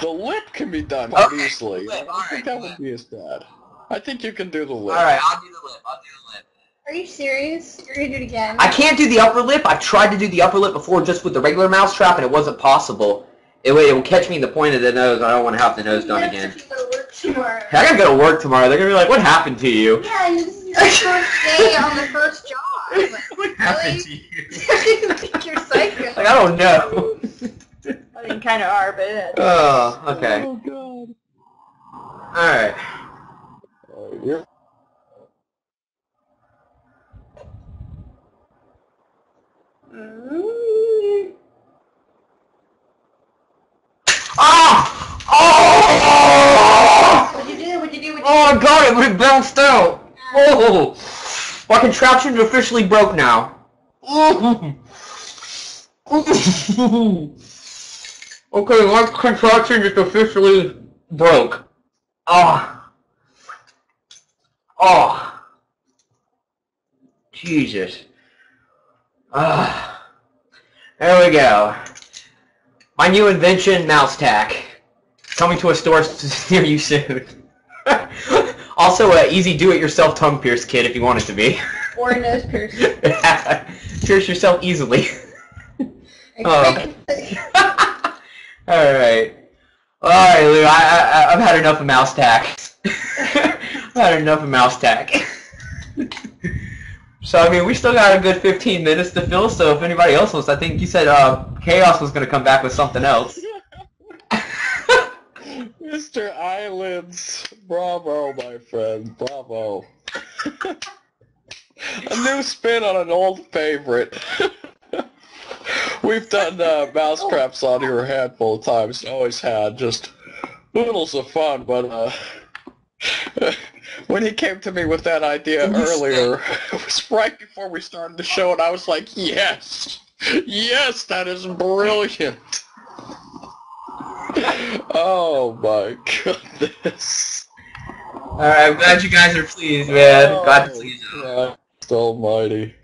the lip can be done Okay, easily. lip, I alright, think that lip. would be as bad. I think you can do the lip. All right, I'll do the lip. I'll do the lip. Are you serious? You're gonna do it again? I can't do the upper lip. I've tried to do the upper lip before just with the regular mouse trap, and it wasn't possible. It would, it would catch me in the point of the nose. I don't want to have the nose done You again. have to go to work tomorrow. I gotta go to work tomorrow. They're gonna be like, "What happened to you?" Yeah, this is your first day on the first job. [laughs] Like, What happened to you? [laughs] I think you're psycho. Like I don't know. I mean, kind of are, but. Oh, okay. Oh god. All right. Uh, you're Ah! ah! Oh! What'd you do? What'd you do? What'd you Oh, I got it, but it bounced out. Oh! My contraption is officially broke now. okay, my contraption is officially broke. Oh. Oh. Jesus. Ah. There we go. My new invention, mouse tack. Coming to a store [laughs] near you soon. [laughs] also, a easy do-it-yourself tongue pierce kit if you want it to be. [laughs] Or a nose pierce. pierce yourself easily. Oh. All right. All right, Lou. I, I I've had enough of mouse tack. I've had enough of mouse tack. So I mean, we still got a good 15 minutes to fill. So if anybody else wants, I think you said uh, Chaos was going to come back with something else. [laughs] Mr. Eyelids. Bravo, my friend. Bravo. [laughs] a new spin on an old favorite. [laughs] We've done uh, mouse traps on here a handful of times. Always had just oodles of fun, but uh, when he came to me with that idea earlier, [laughs] it was right before we started the show, and I was like, yes, yes, that is brilliant. Oh my goodness. All right, I'm glad you guys are pleased, man. Oh, to please you. Oh, almighty.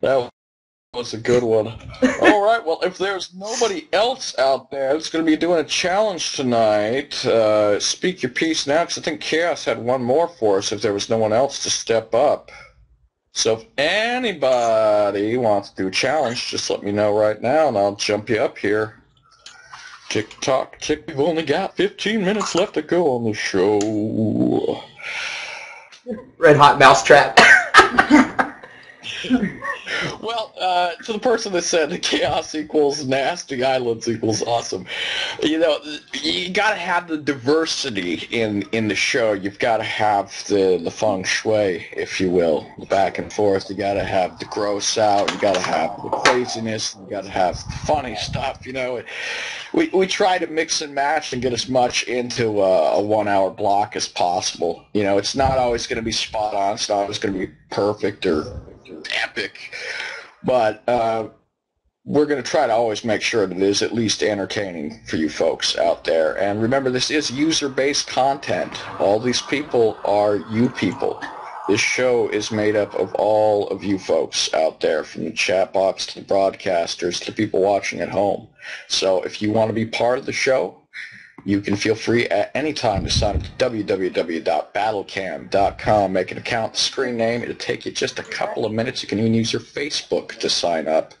That was a good one. All right, well, if there's nobody else out there that's going to be doing a challenge tonight, uh, speak your piece now, because I think Chaos had one more for us if there was no one else to step up. So if anybody wants to do a challenge, just let me know right now, and I'll jump you up here. Tick tock, tick. We've only got 15 minutes left to go on the show. Red hot mouse trap. [laughs] [laughs] Well, uh, to the person that said chaos equals nasty, eyelids equals awesome, you know, you got to have the diversity in in the show. You've got to have the the feng shui, if you will, the back and forth. You got to have the gross out. You got to have the craziness. You got to have the funny stuff. You know, we we try to mix and match and get as much into a, a one hour block as possible. You know, it's not always going to be spot on. It's not always going to be perfect or epic. But uh, we're going to try to always make sure that it is at least entertaining for you folks out there. And remember, this is user-based content. All these people are you people. This show is made up of all of you folks out there, from the chat box to the broadcasters to the people watching at home. So if you want to be part of the show, you can feel free at any time to sign up to www.battlecam.com. Make an account, screen name. It'll take you just a couple of minutes. You can even use your Facebook to sign up.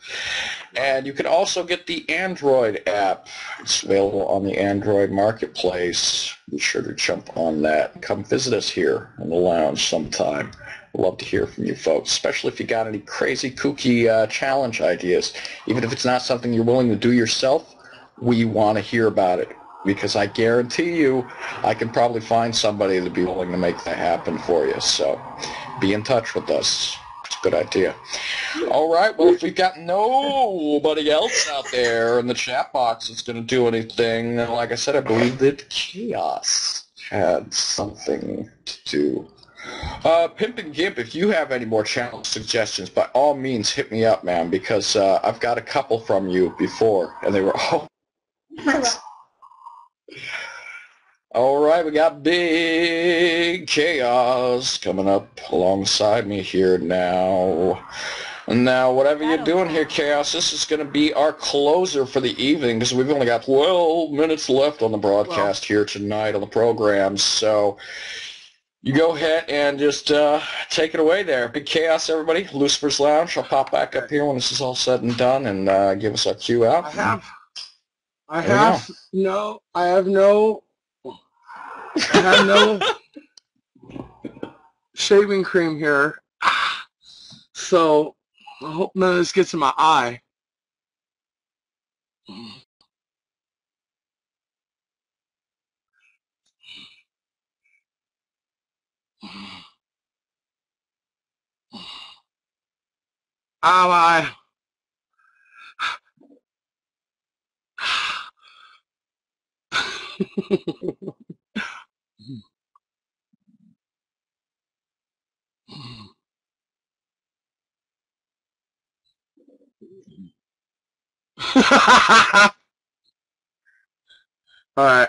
And you can also get the Android app. It's available on the Android Marketplace. Be sure to jump on that. Come visit us here in the lounge sometime. Love to hear from you folks, especially if you got any crazy, kooky uh, challenge ideas. Even if it's not something you're willing to do yourself, we want to hear about it because I guarantee you I can probably find somebody to be willing to make that happen for you. So be in touch with us. It's a good idea. All right. Well, if we've got nobody else out there in the chat box that's going to do anything, like I said, I believe that Chaos had something to do. Uh, Pimp and Gimp, if you have any more channel suggestions, by all means hit me up, man, because uh, I've got a couple from you before, and they were all All right, we got Big Chaos coming up alongside me here now. Now, whatever you're doing here, Chaos, this is going to be our closer for the evening because we've only got 12 minutes left on the broadcast here tonight on the program. So you go ahead and just uh, take it away there. Big Chaos, everybody. Lucifer's Lounge. I'll pop back up here when this is all said and done and uh, give us our cue out. I have. I have no. I have no. I have no shaving cream here, so I hope none of this gets in my eye. Ow, eye. [laughs] Mm. Mm. Mm. [laughs] All right.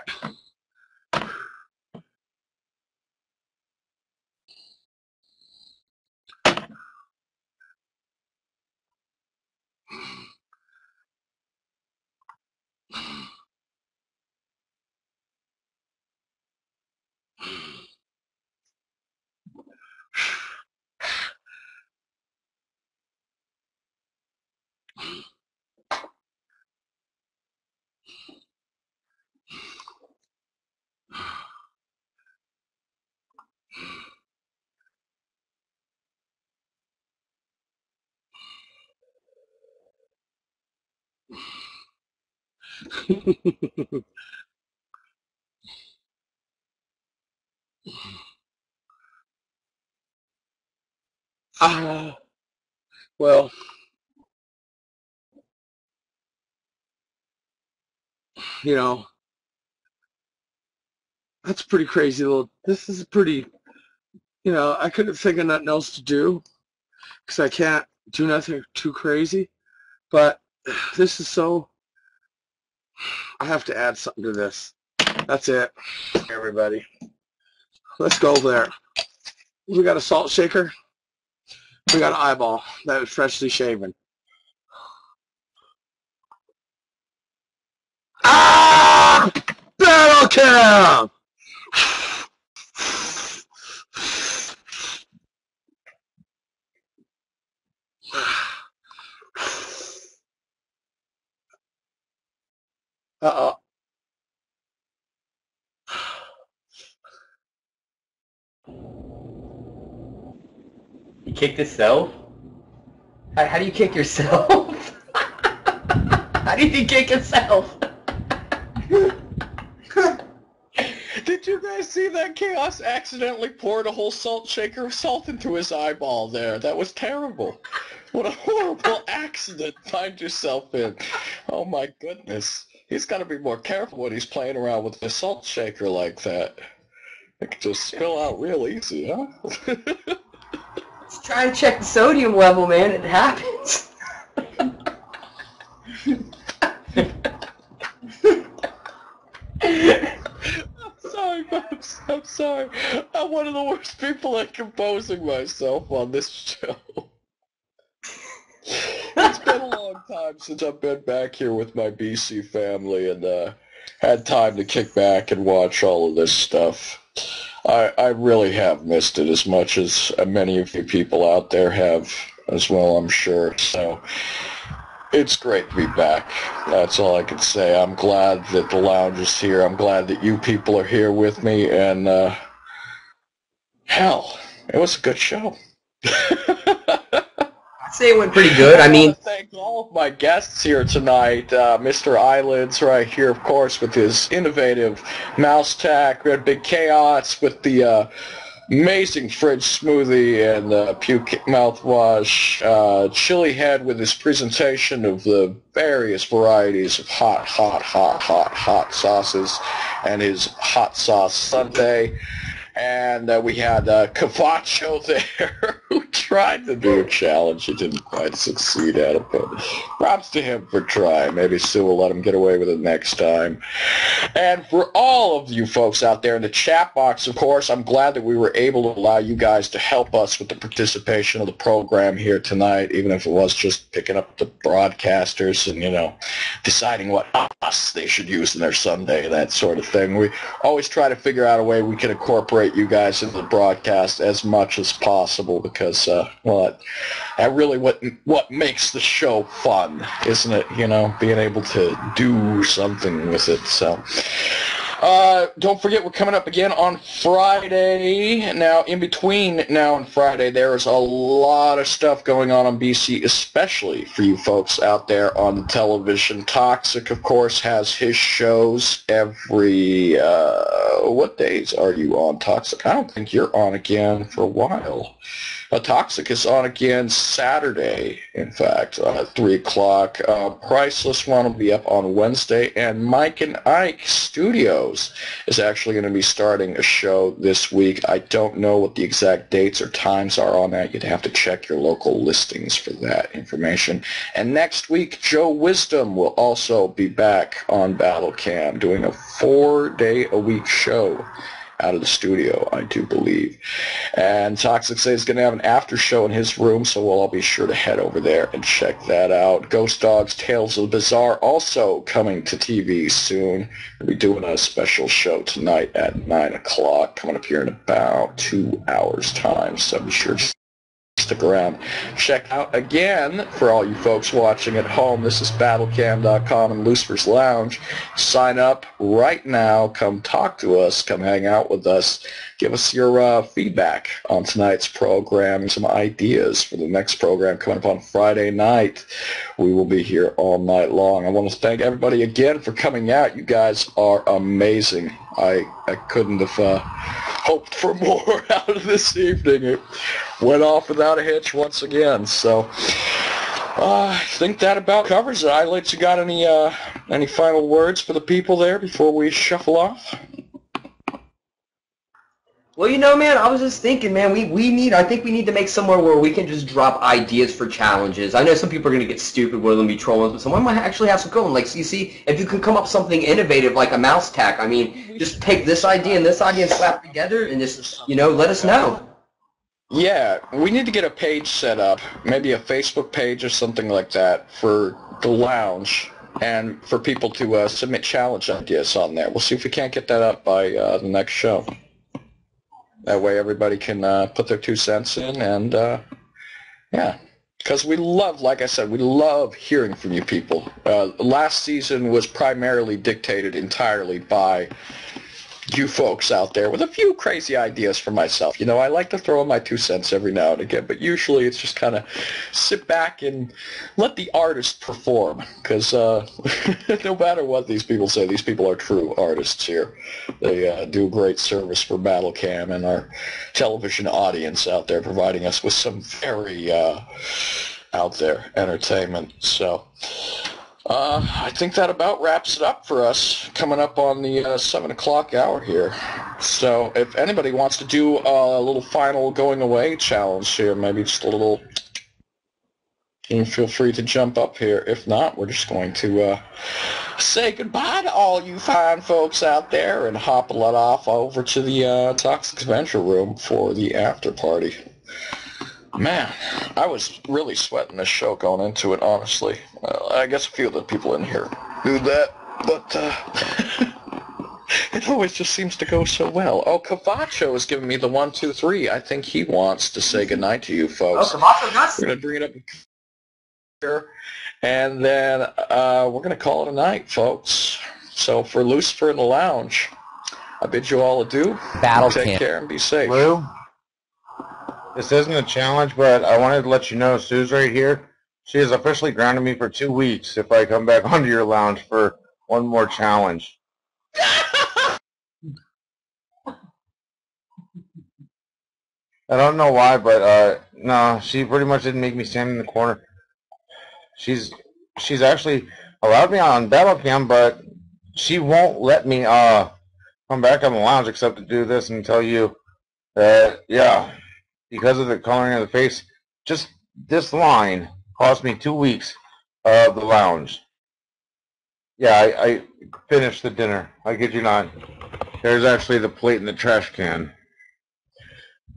[laughs] Ah, well, you know, that's pretty crazy little, this is pretty, you know, I couldn't think of nothing else to do because I can't do nothing too crazy, but [sighs] this is so, I have to add something to this. That's it, everybody. Let's go there. We got a salt shaker. We got an eyeball that is freshly shaven. Ah! Battle! Uh-oh. You kicked yourself? How, how do you kick yourself? [laughs] how do you kick yourself? [laughs] Did you guys see that Chaos accidentally poured a whole salt shaker of salt into his eyeball there? That was terrible. What a horrible accident find yourself in. Oh my goodness he's got to be more careful when he's playing around with a salt shaker like that. It can just spill out real easy, huh? Let's try and check the sodium level, man. It happens. [laughs] I'm, sorry I'm sorry. I'm one of the worst people at composing myself on this show been a long time since I've been back here with my BC family and uh, had time to kick back and watch all of this stuff. I, I really have missed it as much as many of you people out there have as well, I'm sure. So it's great to be back. That's all I can say. I'm glad that the lounge is here. I'm glad that you people are here with me. And uh, hell, it was a good show. [laughs] I'd say it went pretty good. I mean, thank all of my guests here tonight. Uh, Mr. Eyelids right here, of course, with his innovative mouse tack. We had Big Chaos with the uh, amazing fridge smoothie and uh, puke mouthwash. Uh, Chili Head with his presentation of the various varieties of hot, hot, hot, hot, hot sauces and his hot sauce sundae. And uh, we had uh, Cavacho [laughs] there who tried to do a challenge. He didn't quite succeed at it, but props to him for trying. Maybe Sue will let him get away with it next time. And for all of you folks out there in the chat box, of course, I'm glad that we were able to allow you guys to help us with the participation of the program here tonight, even if it was just picking up the broadcasters and, you know, deciding what us they should use in their Sunday, that sort of thing. We always try to figure out a way we can incorporate you guys into the broadcast as much as possible because, uh, well, that really what what makes the show fun, isn't it? You know, being able to do something with it. So. Uh, don't forget, we're coming up again on Friday. Now, in between now and Friday, there is a lot of stuff going on on BC, especially for you folks out there on the television. Toxic, of course, has his shows every, uh, what days are you on, Toxic? I don't think you're on again for a while. Uh, Toxic is on again Saturday, in fact, uh, 3 o'clock. Uh, Priceless One will be up on Wednesday, and Mike and Ike Studios is actually going to be starting a show this week. I don't know what the exact dates or times are on that. You'd have to check your local listings for that information. And next week, Joe Wisdom will also be back on Battle Cam doing a four-day-a-week show out of the studio, I do believe. And Toxic Say is going to have an after show in his room, so we'll all be sure to head over there and check that out. Ghost Dogs Tales of the Bizarre also coming to TV soon. We'll be doing a special show tonight at 9 o'clock, coming up here in about two hours' time, so be sure to around. Check out again, for all you folks watching at home, this is battlecam.com and Lewisefur's Lounge. Sign up right now. Come talk to us. Come hang out with us. Give us your uh, feedback on tonight's program and some ideas for the next program coming up on Friday night. We will be here all night long. I want to thank everybody again for coming out. You guys are amazing. I, I couldn't have uh, hoped for [laughs] more out of this evening. It went off without a hitch once again. So uh, I think that about covers it. I let you got any uh, any final words for the people there before we shuffle off? Well, you know, man, I was just thinking, man, we, we need, I think we need to make somewhere where we can just drop ideas for challenges. I know some people are going to get stupid with them, be trolling, but someone might actually have some going. Like, so you see, if you can come up with something innovative like a mouse tack, I mean, just take this idea and this idea and slap together and just, you know, let us know. Yeah, we need to get a page set up, maybe a Facebook page or something like that for the lounge and for people to uh, submit challenge ideas on there. We'll see if we can't get that up by uh, the next show. That way everybody can uh, put their two cents in and, uh, yeah. Because we love, like I said, we love hearing from you people. Uh, last season was primarily dictated entirely by you folks out there with a few crazy ideas for myself. You know, I like to throw in my two cents every now and again, but usually it's just kind of sit back and let the artist perform. Because uh, [laughs] no matter what these people say, these people are true artists here. They uh, do great service for BattleCam and our television audience out there, providing us with some very uh, out there entertainment. So. Uh, I think that about wraps it up for us coming up on the uh, 7 o'clock hour here. So if anybody wants to do a little final going away challenge here, maybe just a little And feel free to jump up here. If not, we're just going to uh, say goodbye to all you fine folks out there and hop a lot off over to the uh, Toxic Adventure Room for the after party. Man, I was really sweating this show going into it, honestly. Uh, I guess a few of the people in here knew that, but uh, [laughs] it always just seems to go so well. Oh, Cavacho is giving me the one, two, three. I think he wants to say goodnight to you folks. Oh, Cavacho does? We're going to bring it up here, and then uh, we're going to call it a night, folks. So for Lucifer in the Lounge, I bid you all adieu. Battle Take camp. care and be safe. Lou, this isn't a challenge, but I wanted to let you know Sue's right here. She has officially grounded me for two weeks if I come back [laughs] onto your lounge for one more challenge. I don't know why, but uh, no, she pretty much didn't make me stand in the corner. She's she's actually allowed me on battle cam, but she won't let me uh come back on the lounge except to do this and tell you that yeah, because of the coloring of the face, just this line cost me two weeks of the lounge. Yeah, I, I finished the dinner. I kid you not. There's actually the plate in the trash can.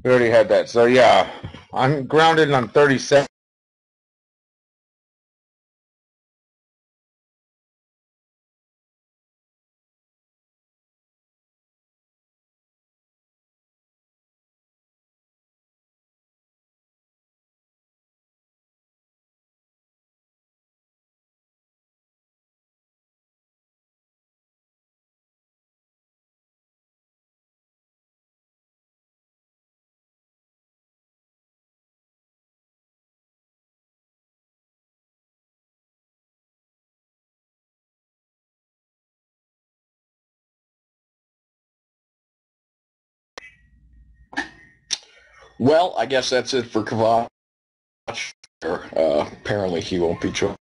We already had that. So yeah, I'm grounded and I'm 37. Well, I guess that's it for Kavach. Uh, apparently he won't be joining.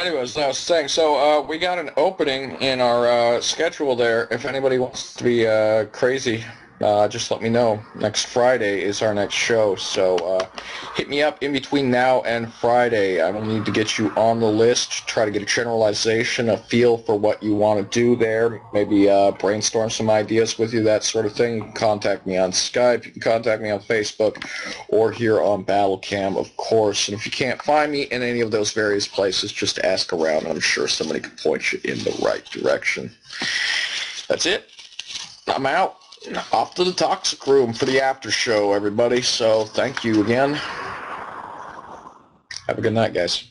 Anyways, I was saying, so uh, we got an opening in our uh, schedule there. If anybody wants to be uh, crazy, uh, just let me know. Next Friday is our next show, so uh, hit me up in between now and Friday. I will need to get you on the list, try to get a generalization, a feel for what you want to do there, maybe uh, brainstorm some ideas with you, that sort of thing. Contact me on Skype, you can contact me on Facebook, or here on BattleCam, of course. And if you can't find me in any of those various places, just ask around, I'm sure somebody can point you in the right direction. That's it. I'm out. Off to the toxic room for the after show, everybody. So thank you again. Have a good night, guys.